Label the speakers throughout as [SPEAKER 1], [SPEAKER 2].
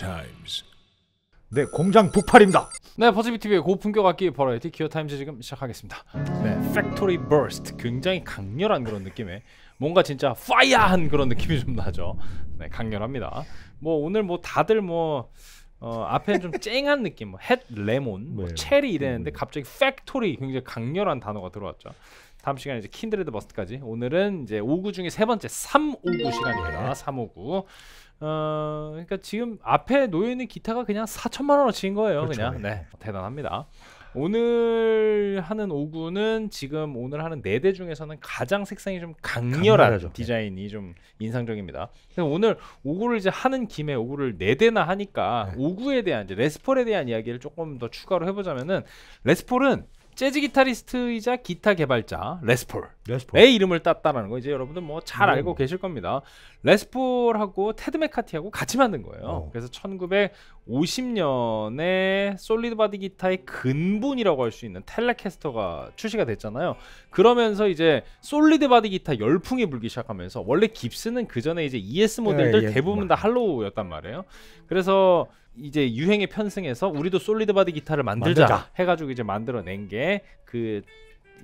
[SPEAKER 1] Times.
[SPEAKER 2] 네, 공장 북팔입니다.
[SPEAKER 3] 네, 퍼즈비 TV의 고품격 악기 버라이어티 Gear Times 지금 시작하겠습니다. 네, Factory Burst 굉장히 강렬한 그런 느낌의 뭔가 진짜 fire한 그런 느낌이 좀 나죠. 네, 강렬합니다. 뭐 오늘 뭐 다들 뭐 어, 앞에는 좀 쨍한 느낌, 뭐 햇 lemon, 뭐
[SPEAKER 2] 네.
[SPEAKER 3] 체리 이랬는데 갑자기 Factory 굉장히 강렬한 단어가 들어왔죠. 다음 시간에 이제 Kindred Burst까지. 오늘은 이제 5구 중에 세 번째 359 시간입니다. 359. 어, 그러니까 지금 앞에 놓여 있는 기타가 그냥 4천만 원어치인 거예요.
[SPEAKER 2] 그렇죠.
[SPEAKER 3] 그냥 네, 대단합니다. 오늘 하는 5구는 지금 오늘 하는 네대 중에서는 가장 색상이 좀 강렬한
[SPEAKER 2] 강렬하죠. 네.
[SPEAKER 3] 디자인이 좀 인상적입니다. 그래서 오늘 5구를 이제 하는 김에 5구를 네 대나 하니까
[SPEAKER 2] 네.
[SPEAKER 3] 5구에 대한 이제 레스폴에 대한 이야기를 조금 더 추가로 해보자면은 레스폴은 재즈 기타리스트이자 기타 개발자 레스폴
[SPEAKER 2] 레스포.
[SPEAKER 3] 의 이름을 땄다라는 거 이제 여러분들 뭐잘
[SPEAKER 2] 음.
[SPEAKER 3] 알고 계실 겁니다. 레스폴하고 테드 메카티하고 같이 만든 거예요.
[SPEAKER 2] 어.
[SPEAKER 3] 그래서 1950년에 solid body 기타의 근본이라고 할 수 있는 텔레캐스터가 출시가 됐잖아요. 그러면서 이제 solid body 기타 열풍이 불기 시작하면서 원래 깁슨은 그 전에 이제 ES 모델들
[SPEAKER 2] 예, 예.
[SPEAKER 3] 대부분 다 hollow였단 말이에요. 그래서 이제 유행에 편승해서 우리도 solid body 기타를 만들자,
[SPEAKER 2] 만들자.
[SPEAKER 3] 해가지고 이제 만들어낸 게 그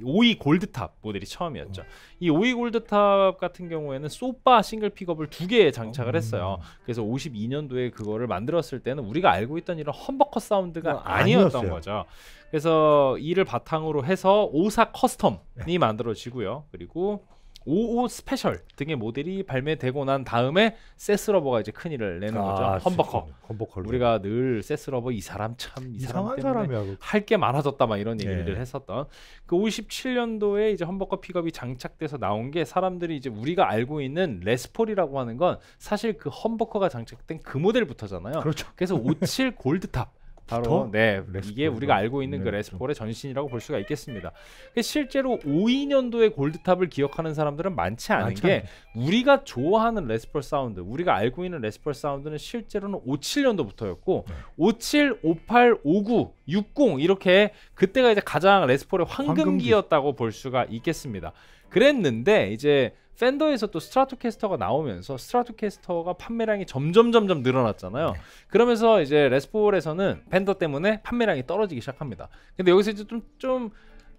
[SPEAKER 3] 52 goldtop 모델이 처음이었죠. 이 52 goldtop 같은 경우에는 soapbar 싱글 픽업을 두 개 장착을
[SPEAKER 2] 음.
[SPEAKER 3] 했어요. 그래서 52년도에 그거를 만들었을 때는 우리가 알고 있던 이런 humbucker 사운드가
[SPEAKER 2] 어,
[SPEAKER 3] 아니었던
[SPEAKER 2] 아니었어요.
[SPEAKER 3] 거죠. 그래서 이를 바탕으로 해서 오사 custom이
[SPEAKER 2] 네.
[SPEAKER 3] 만들어지고요. 그리고 55 스페셜 등의 모델이 발매되고 난 다음에 세스 러버가 이제 큰 일을 내는 거죠.
[SPEAKER 2] 아, humbucker. Humbucker.
[SPEAKER 3] 우리가 늘 세스 러버 이 사람 참 이 사람 때문에
[SPEAKER 2] 사람이야.
[SPEAKER 3] 할게 많아졌다 막 이런 얘기를
[SPEAKER 2] 예.
[SPEAKER 3] 했었던 그 57년도에 이제 humbucker 픽업이 장착돼서 나온 게 사람들이 이제 우리가 알고 있는 레스폴이라고 하는 건 사실 그 humbucker가 장착된 그 모델부터잖아요.
[SPEAKER 2] 그렇죠.
[SPEAKER 3] 그래서 57 goldtop 바로
[SPEAKER 2] 더?
[SPEAKER 3] 네
[SPEAKER 2] 레스폴.
[SPEAKER 3] 이게 우리가 알고 있는 그
[SPEAKER 2] 네,
[SPEAKER 3] 레스폴의 전신이라고 볼 수가 있겠습니다. 그 실제로 52년도의 goldtop을 기억하는 사람들은 많지 않은
[SPEAKER 2] 많지
[SPEAKER 3] 게 우리가 좋아하는 레스폴 사운드, 우리가 알고 있는 레스폴 사운드는 실제로는 57년도부터였고
[SPEAKER 2] 네.
[SPEAKER 3] 57, 58, 59, 60 이렇게 그때가 이제 가장 레스폴의
[SPEAKER 2] 황금기.
[SPEAKER 3] 황금기였다고 볼 수가 있겠습니다. 그랬는데 이제 팬더에서 또 스트라토캐스터가 나오면서 스트라토캐스터가 판매량이 점점 점점 늘어났잖아요.
[SPEAKER 2] 네.
[SPEAKER 3] 그러면서 이제 레스폴에서는 팬더 때문에 판매량이 떨어지기 시작합니다. 근데 여기서 이제 좀 좀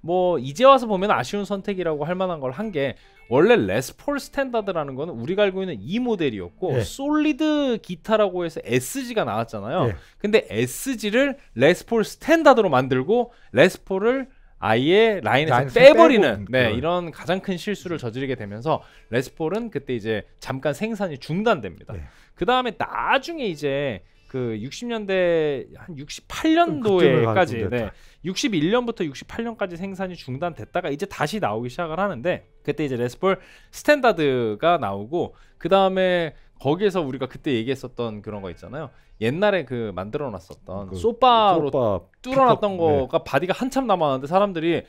[SPEAKER 3] 뭐 이제 와서 보면 아쉬운 선택이라고 할 만한 걸 한 게 원래 레스폴 스탠다드라는 거는 우리가 알고 있는 이 모델이었고
[SPEAKER 2] 예.
[SPEAKER 3] solid 기타라고 해서 SG가 나왔잖아요.
[SPEAKER 2] 예.
[SPEAKER 3] 근데 SG를 레스폴 스탠다드로 만들고 레스폴을 아예 라인에서
[SPEAKER 2] 라인에서
[SPEAKER 3] 빼버리는
[SPEAKER 2] 빼고,
[SPEAKER 3] 네. 이런 가장 큰 실수를 저지르게 되면서 레스폴은 그때 이제 잠깐 생산이 중단됩니다.
[SPEAKER 2] 네.
[SPEAKER 3] 그 다음에 나중에 이제 그 60년대 한
[SPEAKER 2] 그쯤에
[SPEAKER 3] 68년도에까지
[SPEAKER 2] 가지고
[SPEAKER 3] 네, 61년부터 68년까지 생산이 중단됐다가 이제 다시 나오기 시작을 하는데 그때 이제 레스폴 스탠다드가 나오고 그 다음에 거기에서 우리가 그때 얘기했었던 그런 거 있잖아요. 옛날에 그 만들어 놨었던
[SPEAKER 2] 그
[SPEAKER 3] soapbar로
[SPEAKER 2] soapbar
[SPEAKER 3] 뚫어 놨던
[SPEAKER 2] 픽업,
[SPEAKER 3] 거가 바디가 한참 남았는데 사람들이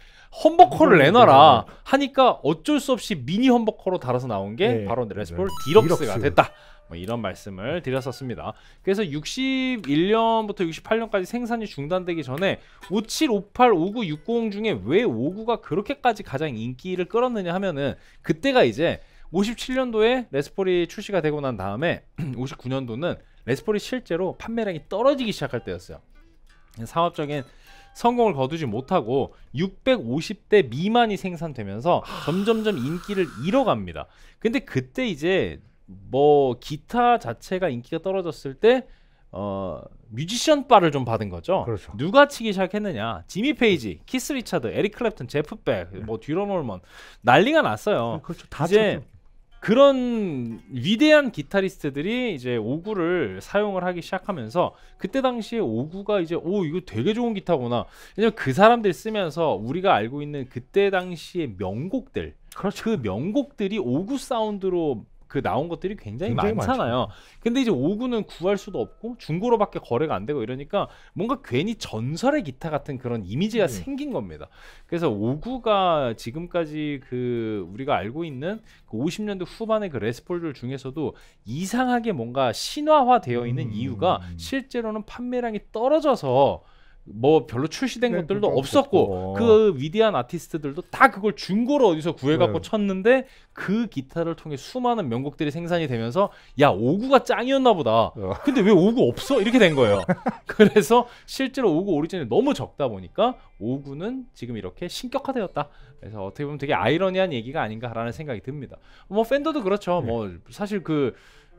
[SPEAKER 3] humbucker를
[SPEAKER 2] 네.
[SPEAKER 3] 내놔라 하니까 어쩔 수 없이 미니 humbucker로 달아서 나온 게
[SPEAKER 2] 네.
[SPEAKER 3] 바로 레스폴
[SPEAKER 2] 네.
[SPEAKER 3] 디럭스가
[SPEAKER 2] 디럭스.
[SPEAKER 3] 됐다. 뭐 이런 말씀을 드렸었습니다. 그래서 61년부터 68년까지 생산이 중단되기 전에 57, 58, 59, 60 중에 왜 59가 그렇게까지 가장 인기를 끌었느냐 하면은 그때가 이제 57년도에 레스폴이 출시가 되고 난 다음에 59년도는 레스폴이 실제로 판매량이 떨어지기 시작할 때였어요. 상업적인 성공을 거두지 못하고 650대 미만이 생산되면서 점점점 인기를 잃어갑니다. 근데 그때 이제 뭐 기타 자체가 인기가 떨어졌을 때 어, 뮤지션 발을 좀 받은 거죠.
[SPEAKER 2] 그렇죠.
[SPEAKER 3] 누가 치기 시작했느냐? 지미 페이지, 키스 리차드, 에릭 클랩튼, 제프 벡, 뭐 듀언 올먼 난리가 났어요.
[SPEAKER 2] 그렇죠. 다
[SPEAKER 3] 이제
[SPEAKER 2] 쳤죠.
[SPEAKER 3] 그런 위대한 기타리스트들이 이제 오구를 사용을 하기 시작하면서 그때 당시에 오구가 이제 오 이거 되게 좋은 기타구나. 왜냐면 그 사람들 쓰면서 우리가 알고 있는 그때 당시의 명곡들
[SPEAKER 2] 그렇죠.
[SPEAKER 3] 그 명곡들이 오구 사운드로 그 나온 것들이 굉장히,
[SPEAKER 2] 굉장히
[SPEAKER 3] 많잖아요. 근데 이제 오구는 구할 수도 없고 중고로밖에 거래가 안 되고 이러니까 뭔가 괜히 전설의 기타 같은 그런 이미지가
[SPEAKER 2] 음.
[SPEAKER 3] 생긴 겁니다. 그래서 오구가 지금까지 그 우리가 알고 있는 그 50년대 후반의 그 레스폴들 중에서도 이상하게 뭔가 신화화되어 있는
[SPEAKER 2] 음.
[SPEAKER 3] 이유가 실제로는 판매량이 떨어져서 뭐 별로 출시된
[SPEAKER 2] 네,
[SPEAKER 3] 것들도 없었고
[SPEAKER 2] 없었고.
[SPEAKER 3] 그 위대한 아티스트들도 다 그걸 중고로 어디서 구해갖고
[SPEAKER 2] 네.
[SPEAKER 3] 쳤는데 그 기타를 통해 수많은 명곡들이 생산이 되면서 야 오구가 짱이었나 보다
[SPEAKER 2] 어.
[SPEAKER 3] 근데 왜 오구 없어 이렇게 된 거예요 그래서 실제로 오구 오리진이 너무 적다 보니까 오구는 지금 이렇게 신격화되었다 그래서 어떻게 보면 되게 아이러니한 얘기가 아닌가라는 생각이 듭니다 뭐 팬더도 그렇죠
[SPEAKER 2] 네.
[SPEAKER 3] 뭐 사실 그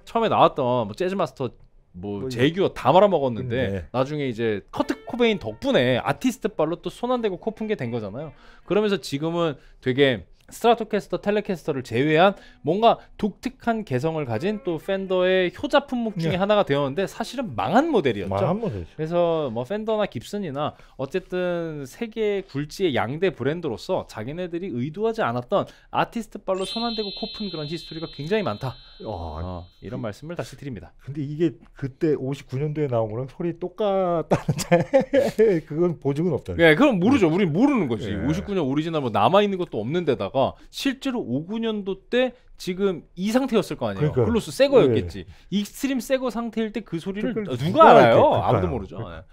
[SPEAKER 3] 처음에 나왔던 뭐 재즈 마스터 뭐
[SPEAKER 2] 뭐
[SPEAKER 3] 재규어 다 말아먹었는데
[SPEAKER 2] 네.
[SPEAKER 3] 나중에 이제 커트 코베인 덕분에 아티스트 발로 또 손 안 대고 코 푼 게 된 거잖아요. 그러면서 지금은 되게 스트라토캐스터, 텔레캐스터를 제외한 뭔가 독특한 개성을 가진 또 팬더의 효자 품목 중에
[SPEAKER 2] 네.
[SPEAKER 3] 하나가 되었는데 사실은 망한 모델이었죠.
[SPEAKER 2] 번 되죠.
[SPEAKER 3] 그래서 뭐 팬더나 깁슨이나 어쨌든 세계 굴지의 양대 브랜드로서 자기네들이 의도하지 않았던 아티스트 발로 손 안 대고 코 푼 그런 히스토리가 굉장히 많다.
[SPEAKER 2] 아,
[SPEAKER 3] 어, 이런 말씀을 다시 드립니다.
[SPEAKER 2] 근데 이게 그때 59년도에 나온 거랑 소리 똑같다는 그건 보증은 없다.
[SPEAKER 3] 예, 그럼 모르죠. 우리 모르는 거지.
[SPEAKER 2] 예.
[SPEAKER 3] 59년 오리지널 뭐 남아 있는 것도 없는데다가 거가 실제로 5, 9년도 때 지금 이 상태였을 거 아니에요.
[SPEAKER 2] 그러니까요.
[SPEAKER 3] gloss 새 거였겠지. 예. 예. extreme 새 거 상태일 때 그 소리를
[SPEAKER 2] 그러니까
[SPEAKER 3] 누가,
[SPEAKER 2] 누가
[SPEAKER 3] 알아요? 아무도 모르죠.
[SPEAKER 2] 그러니까.
[SPEAKER 3] 예.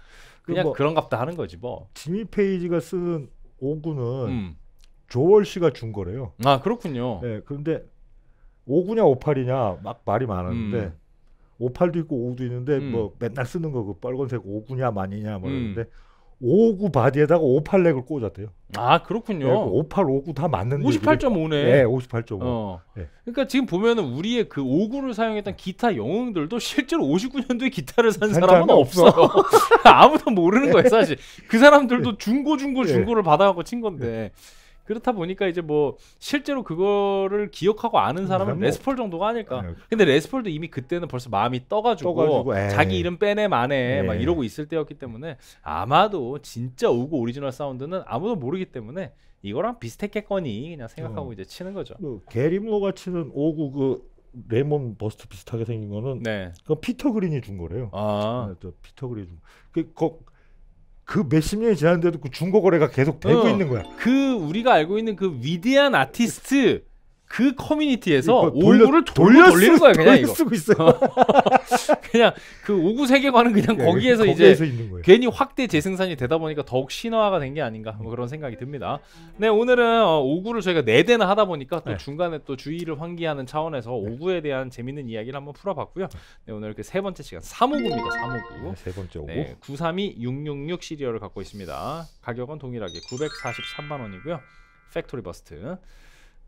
[SPEAKER 3] 그냥
[SPEAKER 2] 뭐
[SPEAKER 3] 그런갑다 하는 거지 뭐.
[SPEAKER 2] 지미 페이지가 쓴 59는
[SPEAKER 3] 음.
[SPEAKER 2] 조 월시가 준 거래요.
[SPEAKER 3] 아 그렇군요.
[SPEAKER 2] 네, 그런데 59냐 58이냐 막 말이 많았는데
[SPEAKER 3] 음.
[SPEAKER 2] 58도 있고 5도 있는데
[SPEAKER 3] 음.
[SPEAKER 2] 뭐 맨날 쓰는 거그 빨간색 59냐 만이냐 뭐
[SPEAKER 3] 음.
[SPEAKER 2] 이런데 59 바디에다가 58렉을 꽂았대요.
[SPEAKER 3] 아 그렇군요.
[SPEAKER 2] 네, 58, 59 다 맞는데.
[SPEAKER 3] 58.5네.
[SPEAKER 2] 네, 58.5.
[SPEAKER 3] 어.
[SPEAKER 2] 네.
[SPEAKER 3] 그러니까 지금 보면은 우리의 그 59를 사용했던 기타 영웅들도 실제로 59년도에 기타를 산 사람은 없어. 아무도 모르는 거예요 사실. 그 사람들도 중고 중고 중고를 받아갖고 친 건데. 그렇다 보니까 이제 뭐 실제로 그거를 기억하고 아는 사람은
[SPEAKER 2] 사람은
[SPEAKER 3] 레스폴 정도가 아닐까.
[SPEAKER 2] 네.
[SPEAKER 3] 근데 레스폴도 이미 그때는 벌써 마음이 떠가지고,
[SPEAKER 2] 떠가지고, 에이.
[SPEAKER 3] 자기 이름 빼내 막
[SPEAKER 2] 네.
[SPEAKER 3] 이러고 있을 때였기 때문에 아마도 진짜 오구 오리지널 사운드는 아무도 모르기 때문에 이거랑 비슷했겠거니 그냥 생각하고
[SPEAKER 2] 어.
[SPEAKER 3] 이제 치는 거죠.
[SPEAKER 2] 그 게리 무어가 치는 오구 그 lemon burst 비슷하게 생긴 거는
[SPEAKER 3] 네.
[SPEAKER 2] 그 피터 그린이 준 거래요.
[SPEAKER 3] 아.
[SPEAKER 2] 네, 또 피터 그린이 준. 그, 거, 그 몇십 년이 지났는데도 그 중고 거래가 계속 되고
[SPEAKER 3] 어.
[SPEAKER 2] 있는 거야.
[SPEAKER 3] 그 우리가 알고 있는 그 위대한 아티스트 그 커뮤니티에서
[SPEAKER 2] 이거 돌려-
[SPEAKER 3] 오구를 돌려 돌리는 거야 그냥 이거.
[SPEAKER 2] 쓰고 있어요.
[SPEAKER 3] 그냥 그 오구 세계관은 그냥
[SPEAKER 2] 예,
[SPEAKER 3] 거기에서 이제
[SPEAKER 2] 거기에서 거예요.
[SPEAKER 3] 괜히 확대 재생산이 되다 보니까 더욱 신화가 된 게 아닌가 뭐 그런 생각이 듭니다. 네 오늘은 어, 오구를 저희가 네 대나 하다 보니까 또
[SPEAKER 2] 네.
[SPEAKER 3] 중간에 또 주의를 환기하는 차원에서 오구에 대한 재밌는 이야기를 한번 풀어봤고요. 네 오늘 그 세 번째 시간 3호구입니다. 3호구.
[SPEAKER 2] 네, 세 번째 오구.
[SPEAKER 3] 네, 932666 serial을 갖고 있습니다. 가격은 동일하게 943만 원이고요. Factory Burst.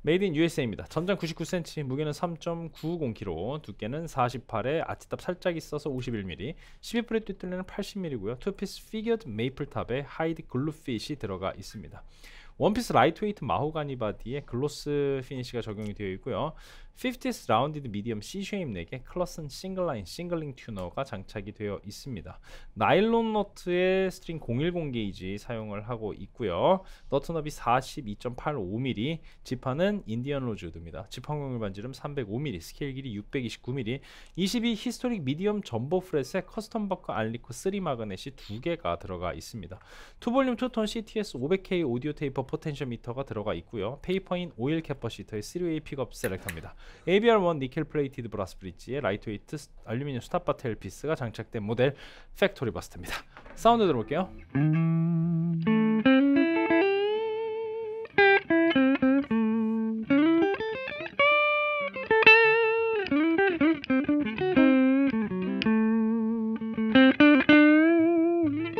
[SPEAKER 3] Made in USA입니다. 전장 99cm, 무게는 3.90kg, 두께는 48에 arch top 살짝 있어서 51mm, 12fret 뒷둘레는 80mm고요. 투피스 피겨드 메이플 탑에 하이드 글루핏이 들어가 있습니다. one piece lightweight mahogany body에 gloss finish가 적용이 되어 있고요. 50th 라운디드 미디엄 C 쉐입 4개, 클러슨 싱글라인 싱글링 튜너가 장착이 되어 있습니다. 나일론 nut의 string 010 게이지 사용을 하고 있고요. 너트 너비 42.85mm, 지판은 Indian rosewood입니다. 지판 곡률 반지름 305mm, 스케일 길이 629mm, 22 historic medium jumbo fret에 Custombucker Alnico 3 magnet이 두 개가 들어가 있습니다. 투볼륨 투톤 CTS 500K 오디오 테이퍼 포텐셜 미터가 들어가 있고요. paper in oil capacitor의 3way pickup selector입니다. ABR1 nickel plated brass bridge에 lightweight 스- aluminum tail piece가 장착된 모델 Factory Burst입니다. 사운드 들어볼게요.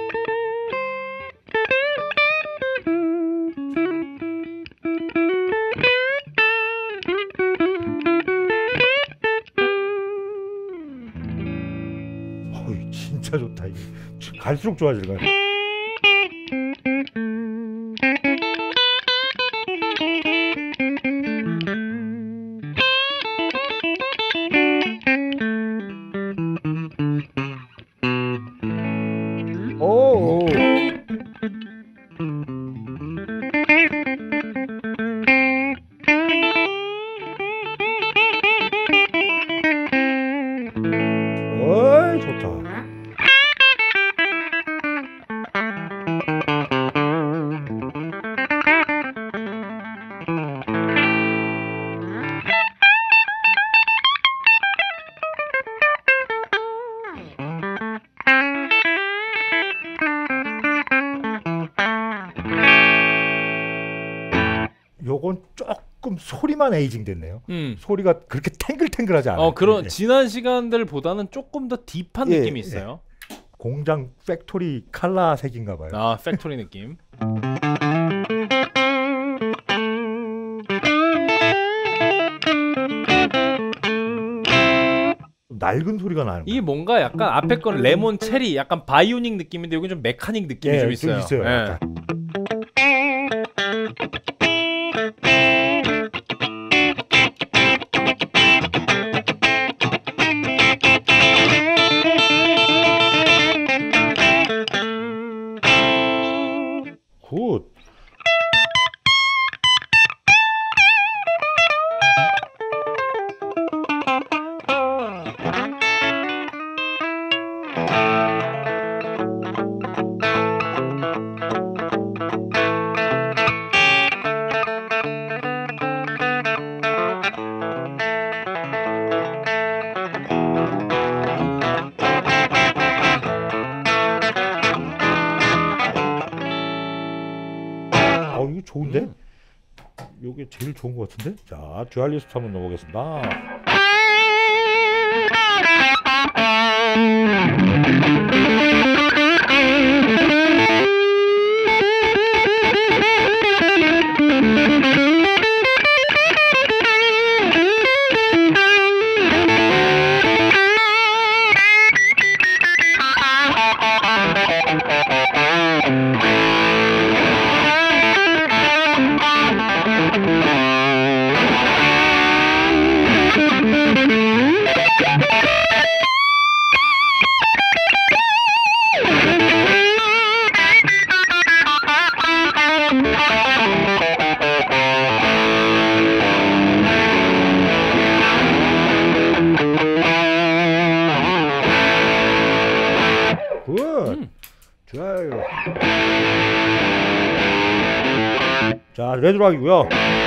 [SPEAKER 2] 다. 갈수록 좋아질. 오. 소리만 aging 됐네요.
[SPEAKER 3] 음.
[SPEAKER 2] 소리가 그렇게 탱글탱글하지 않아요.
[SPEAKER 3] 어 그런
[SPEAKER 2] 예, 예.
[SPEAKER 3] 지난 시간들보다는 조금 더 deep한
[SPEAKER 2] 예,
[SPEAKER 3] 느낌이
[SPEAKER 2] 예.
[SPEAKER 3] 있어요.
[SPEAKER 2] 공장 factory 칼라색인가 봐요.
[SPEAKER 3] 아 factory 느낌.
[SPEAKER 2] 낡은 소리가 나는
[SPEAKER 3] 이 뭔가 약간 앞에 거는 lemon cherry 약간 bionic 느낌인데 여기 좀 mechanic 느낌이
[SPEAKER 2] 예, 좀좀
[SPEAKER 3] 있어요.
[SPEAKER 2] 있어요,
[SPEAKER 3] 예.
[SPEAKER 2] 자, 듀얼리스트 한번 넣어보겠습니다. 레드락이고요.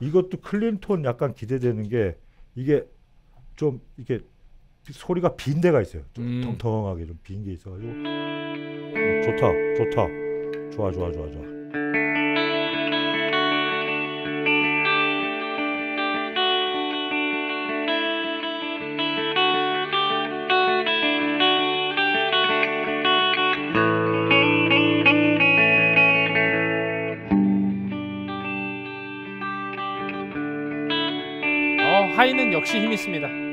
[SPEAKER 2] 이것도 클린톤 약간 기대되는 게 이게 좀 이게 소리가 빈 데가 있어요. 좀
[SPEAKER 3] 음.
[SPEAKER 2] 텅텅하게 좀 빈 게 있어가지고 어, 좋다, 좋다, 좋아, 좋아, 좋아, 좋아.
[SPEAKER 3] 역시 힘 있습니다.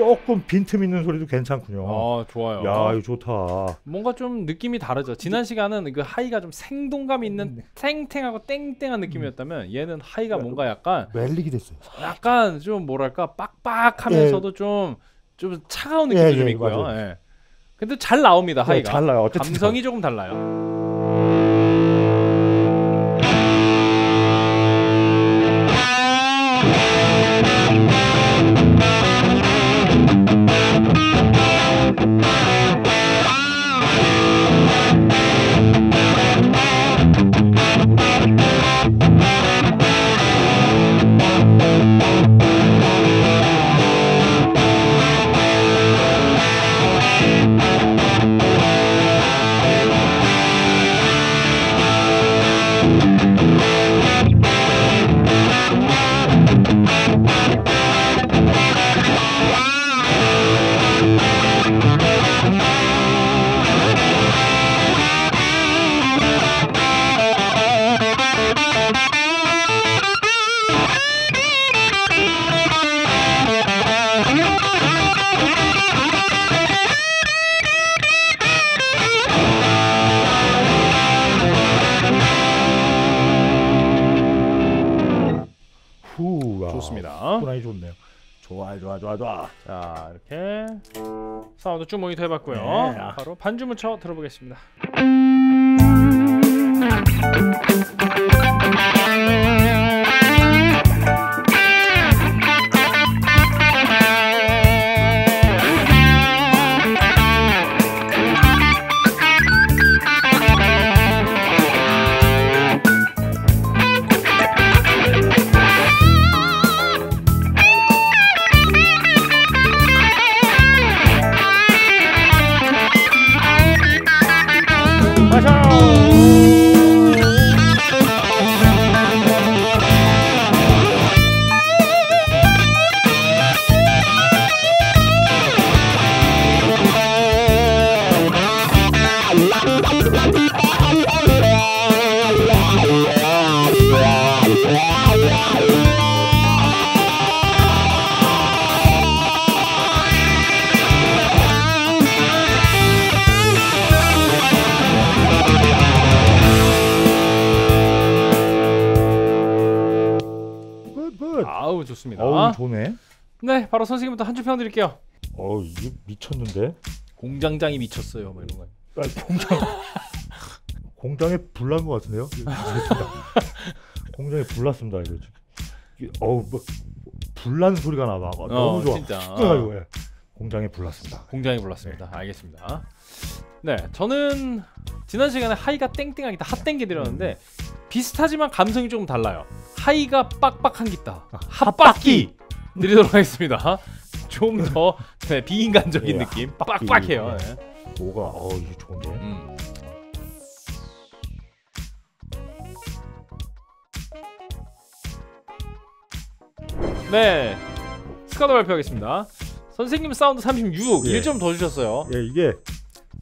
[SPEAKER 2] 조금 빈틈 있는 소리도 괜찮군요.
[SPEAKER 3] 어 좋아요.
[SPEAKER 2] 야, 이거 좋다.
[SPEAKER 3] 뭔가 좀 느낌이 다르죠. 지난 시간은 그 하이가 좀 생동감 있는
[SPEAKER 2] 네.
[SPEAKER 3] 탱탱하고 땡땡한 느낌이었다면 얘는 하이가 뭔가 약간
[SPEAKER 2] 멜릭이 됐어요.
[SPEAKER 3] 약간 좀 뭐랄까 빡빡하면서도 좀좀 차가운 느낌도
[SPEAKER 2] 예,
[SPEAKER 3] 좀
[SPEAKER 2] 예,
[SPEAKER 3] 있고요.
[SPEAKER 2] 맞아요.
[SPEAKER 3] 예. 근데 잘 나옵니다
[SPEAKER 2] 네,
[SPEAKER 3] 하이가.
[SPEAKER 2] 잘 나요. 어쨌든
[SPEAKER 3] 감성이 조금 달라요.
[SPEAKER 2] 좋아 좋아 좋아 좋아.
[SPEAKER 3] 자 이렇게 사운드 쭉 모니터 해봤고요.
[SPEAKER 2] 네.
[SPEAKER 3] 바로 반주무쳐 들어보겠습니다. 아우 좋습니다.
[SPEAKER 2] 어우 좋네.
[SPEAKER 3] 네 바로 선생님부터 한 줄 평 드릴게요.
[SPEAKER 2] 어우 이게 미쳤는데.
[SPEAKER 3] 공장장이 미쳤어요. 뭐 이런 거.
[SPEAKER 2] 아, 공장 공장에 불난 것 같은데요? 공장에 불났습니다 이거 지금. 어우 뭐 불난 소리가 나봐. 어, 너무 좋아.
[SPEAKER 3] 진짜.
[SPEAKER 2] 예. 공장에 불났습니다.
[SPEAKER 3] 공장이 불렀습니다. 알겠습니다. 네, 저는 지난 시간에 하이가 땡땡한 기타, 핫 땡기 드렸는데 비슷하지만 감성이 조금 달라요. 하이가 빡빡한 기타, 핫바퀴 드리도록 하겠습니다. 좀더 네, 비인간적인
[SPEAKER 2] 예,
[SPEAKER 3] 느낌. 빡빡해요. 네.
[SPEAKER 2] 뭐가 어 이게 좋은데.
[SPEAKER 3] 음. 네, 스카도 발표하겠습니다. 선생님 사운드 36,
[SPEAKER 2] 예.
[SPEAKER 3] 1점 더 주셨어요.
[SPEAKER 2] 예 이게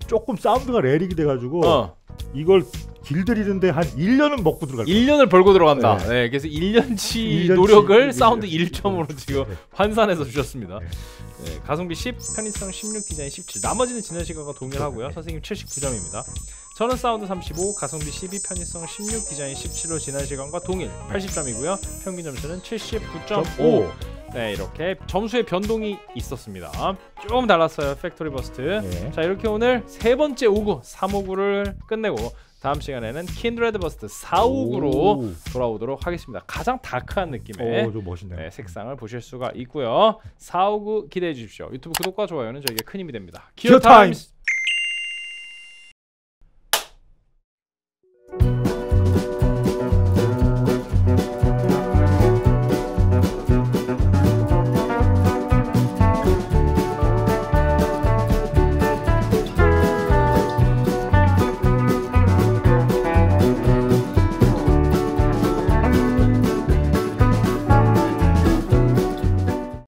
[SPEAKER 2] 조금 사운드가 레릭이 돼가지고
[SPEAKER 3] 어.
[SPEAKER 2] 이걸 길들이는데 한 1년은 먹고 들어갈 거예요.
[SPEAKER 3] 1년을 벌고 들어간다.
[SPEAKER 2] 네.
[SPEAKER 3] 네. 그래서 1년치,
[SPEAKER 2] 1년치
[SPEAKER 3] 노력을
[SPEAKER 2] 일-
[SPEAKER 3] 사운드
[SPEAKER 2] 일-
[SPEAKER 3] 1점으로 지금
[SPEAKER 2] 네.
[SPEAKER 3] 환산해서 주셨습니다.
[SPEAKER 2] 네.
[SPEAKER 3] 네, 가성비 10, 편의성 16, 디자인 17. 나머지는 지난 시간과 동일하고요.
[SPEAKER 2] 네.
[SPEAKER 3] 선생님 79점입니다. 저는 사운드 35, 가성비 12, 편의성 16, 디자인 17로 지난 시간과 동일 80점이고요. 평균 점수는 79.5.
[SPEAKER 2] 오.
[SPEAKER 3] 네, 이렇게 점수의 변동이 있었습니다. 조금 달랐어요. Factory Burst.
[SPEAKER 2] 네.
[SPEAKER 3] 자, 이렇게 오늘 세 번째 오구, 3호구를 끝내고 다음 시간에는 Kindred Burst 4호구로
[SPEAKER 2] 오.
[SPEAKER 3] 돌아오도록 하겠습니다. 가장 dark한 느낌의
[SPEAKER 2] 오, 좀 멋있네요.
[SPEAKER 3] 네, 색상을 보실 수가 있고요. 4, 오구 기대해 주십시오. 유튜브 구독과 좋아요는 저에게 큰 힘이 됩니다.
[SPEAKER 2] 기어 타임스!